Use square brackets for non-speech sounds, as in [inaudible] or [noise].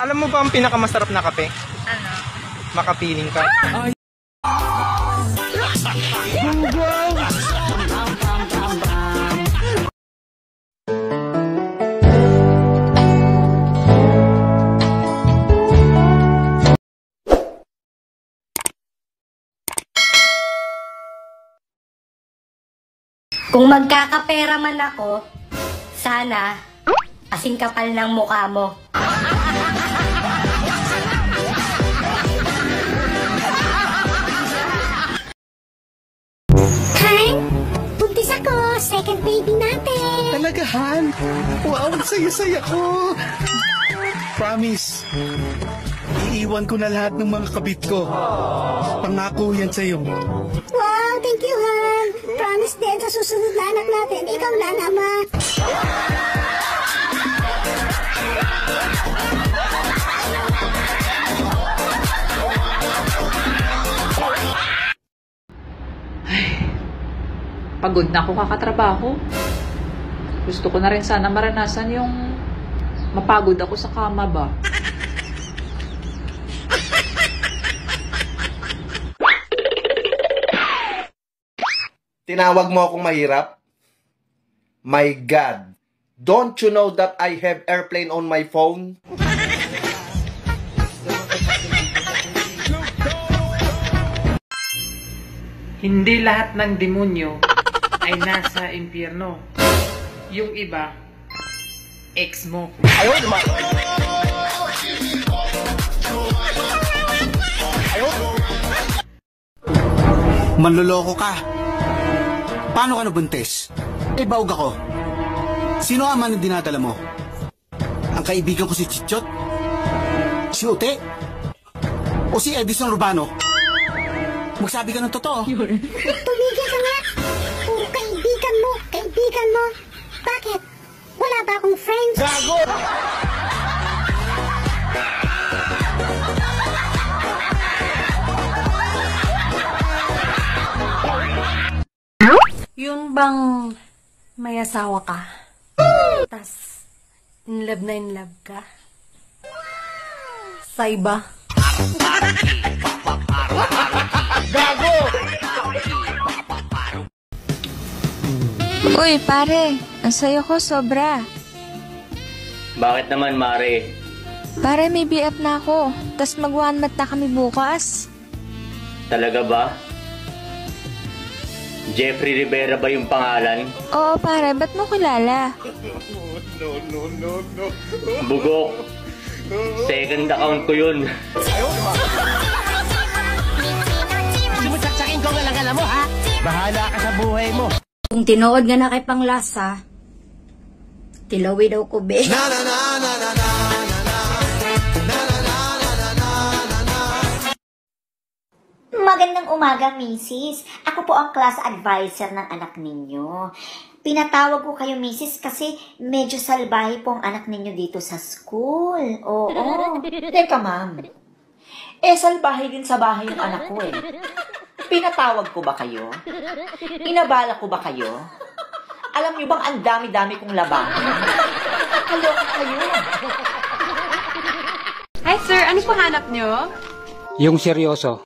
Alam mo ba ang pinakamasarap na kape? Ano? Makapiling ka. Kung magkakapera man ako, sana asing kapal ng mukha mo. Second baby natin! Talaga, Han? Wow, ang saya-saya ko. Promise, iiwan ko na lahat ng mga kabit ko. Pangako yan sa'yo. Wow! Thank you, Han! Promise din sa susunod na anak natin, ikaw lang, Ama. Pagod na ako kakatrabaho. Gusto ko na rin sana maranasan yung mapagod ako sa kama ba. Tinawag mo akong mahirap? My God. Don't you know that I have airplane on my phone? Hindi lahat ng demonyo ay nasa impyerno. Yung iba, ex mo. Manloloko ka. Paano ka nabuntis? Eh, baog ako. Sino ang man dinadala mo? Ang kaibigan ko si Chichot? Si Ute? O si Edison Urbano? Magsabi ka ng totoo. Tumigil ka nga! Puro kaibigan mo! Kaibigan mo! Bakit? Wala ba akong friends? Yung bang may asawa ka, tas in love na in love ka, sa iba. Uy, pare. Ang sayo ko sobra. Bakit naman, Mare? Pare, may BF na ako. Tapos mag one month na kami bukas. Talaga ba? Jeffrey Rivera ba yung pangalan? Oo, pare. Ba't mo kilala? Bugok. Second account ko yun. Kung tinood nga na kay panglasa, tilawi daw ko be. Magandang umaga, Mrs. Ako po ang class advisor ng anak ninyo. Pinatawag ko kayo, Mrs. kasi medyo salbahe po ang anak ninyo dito sa school. Oo. [laughs] Teka, ma'am. Eh, salbahe din sa bahay yung anak ko eh. Pinatawag ko ba kayo? Inabala ko ba kayo? Alam niyo bang ang dami-dami kong labahan? Kaloka kayo. Hi sir, ano po hanap nyo? Yung seryoso.